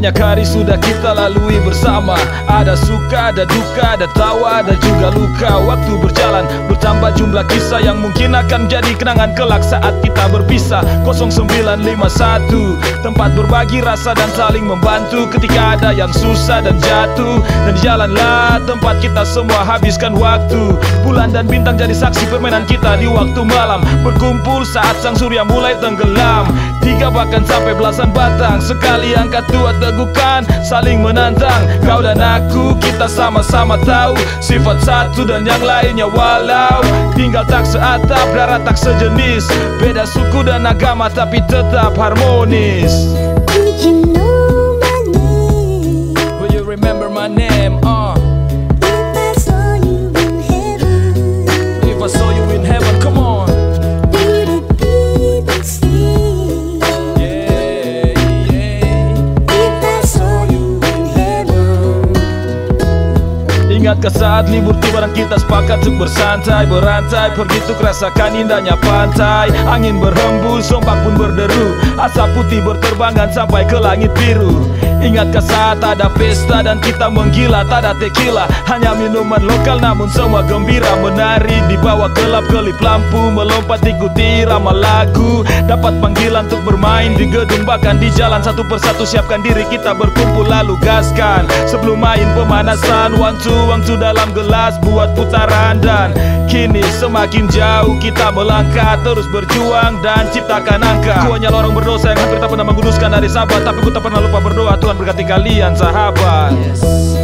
Banyak hari sudah kita lalui bersama. Ada suka, ada duka, ada tawa, ada juga luka. Waktu berjalan bertambah jumlah kisah Yang mungkin akan jadi kenangan kelak saat kita berpisah. 0951 Tempat berbagi rasa dan saling membantu. Ketika ada yang susah dan jatuh Dan jalanlah tempat kita semua habiskan waktu. Bulan dan bintang jadi saksi permainan kita di waktu malam. Berkumpul saat sang surya mulai tenggelam Tiga bahkan sampai belasan batang. Sekali angkat dua tegukan Saling menantang. Kau dan aku kita sama-sama tahu Sifat satu dan yang lainnya walau. Tinggal tak seatap, darah tak sejenis. Beda suku dan agama tapi tetap harmonis. You know my name? Will you remember my name? Uh, Ingatkah saat libur dan kita sepakat untuk bersantai Berantai. Pergi untuk rasakan indahnya pantai. Angin berhembus, ombak pun berderu. Asap putih berterbangan sampai ke langit biru. Ingatkah saat ada pesta dan kita menggila Tak ada tequila, hanya minuman lokal Namun semua gembira menari di bawah kelap-kelip lampu Melompat ikuti irama lagu. Dapat panggilan untuk bermain di gedung Bahkan di jalan satu persatu siapkan diri kita berkumpul lalu gaskan. Sebelum main pemanasan one two dalam gelas buat putaran Dan kini semakin jauh kita melangkah Terus berjuang dan ciptakan angka. Ku hanya lorong berdosa yang hampir tak pernah menguduskan dari sahabat Tapi ku tak pernah lupa berdoa Tuhan berkati kalian sahabat. Would